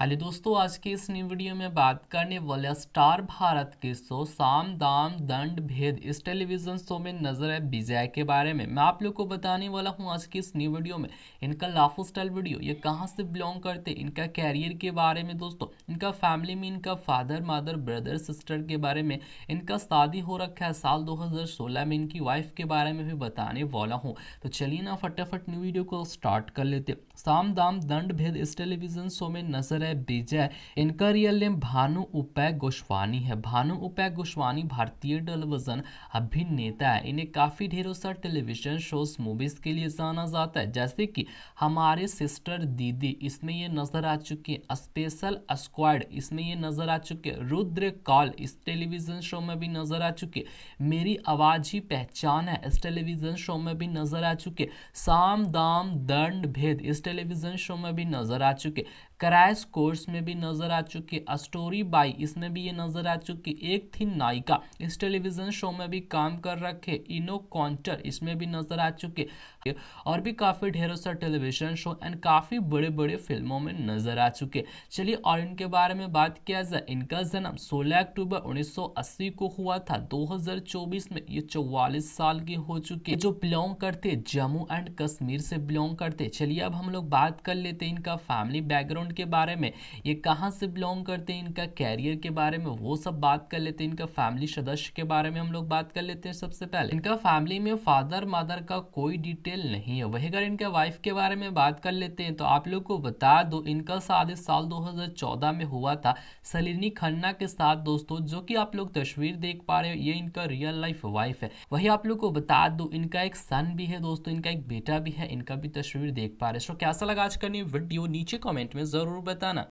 Hello दोस्तों, आज के इस न्यू वीडियो में बात करने वाले स्टार भारत के शो साम दाम दंड भेद इस टेलीविज़न शो में नज़र है विजय के बारे में। मैं आप लोग को बताने वाला हूँ आज की इस न्यू वीडियो में, इनका लाफो स्टाइल वीडियो ये कहाँ से बिलोंग करते, इनका कैरियर के बारे में दोस्तों, इनका फैमिली में इनका फादर मदर ब्रदर सिस्टर के बारे में, इनका शादी हो रखा है साल दो हज़ार सोलह में, इनकी वाइफ के बारे में भी बताने वाला हूँ। तो चलिए ना फटाफट न्यू वीडियो को स्टार्ट कर लेते साम दाम दंड भेद इस टेलीविज़न शो में नज़र है है विजय। इनका रियल नेम भानु उपाय गोस्वानी है। भानु उपाय गोस्वानी भारतीय टेलीविज़न अभिनेता है। इन्हें काफ़ी ढेरों सा टेलीविज़न शोज़ मूवीज़ के लिए जाना जाता है। जैसे कि हमारे सिस्टर दीदी, इसमें ये नज़र आ चुकी है स्पेशल स्क्वाड इसमें ये नज़र आ चुके रुद्र कॉल, इस टेलीविज़न शो में भी नज़र आ चुके मेरी आवाज़ ही पहचान है, इस टेलीविज़न शो में भी नज़र आ चुके साम, दाम, दंड, भेद, इस टेलीविज़न शो में भी नज़र आ चुके क्रैश कोर्स में भी नज़र आ चुकी है। स्टोरी बाई इसमें भी ये नज़र आ चुकी एक थी नायिका। इस टेलीविज़न शो में भी काम कर रखे इनो कॉन्टर, इसमें भी नज़र आ चुके और भी काफ़ी ढेरों सा टेलीविज़न शो एंड काफ़ी बड़े बड़े फ़िल्मों में नज़र आ चुके चलिए और इनके बारे में बात किया जाए। इनका जन्म 16 अक्टूबर 1980 को हुआ था। 2024 में ये 44 साल के हो चुके जो बिलोंग करते जम्मू एंड कश्मीर से बिलोंग करते चलिए अब हम लोग बात कर लेते हैं इनका फैमिली बैकग्राउंड बैकग्राउंड के बारे में। ये कहाँ से बिलोंग करते हैं? इनका कैरियर के बारे में वो सब बात कर लेते हैं। इनका फैमिली सदस्य के बारे में हम लोग बात कर लेते हैं सबसे पहले। इनका फैमिली में फादर मदर का कोई डिटेल नहीं है। वही अगर इनके वाइफ के बारे में बात कर लेते हैं तो आप लोग को बता दो, इनका शादी साल 2014 में हुआ था। सलीनी खन्ना के साथ दोस्तों, जो कि आप लोग तस्वीर देख पा रहे हो, ये इनका रियल लाइफ वाइफ है। वही आप लोग को बता दो, इनका एक सन भी है दोस्तों, इनका एक बेटा भी है, इनका भी तस्वीर देख पा रहे हो। कैसा लगा आज का वीडियो नीचे कमेंट में ज़रूर बताना।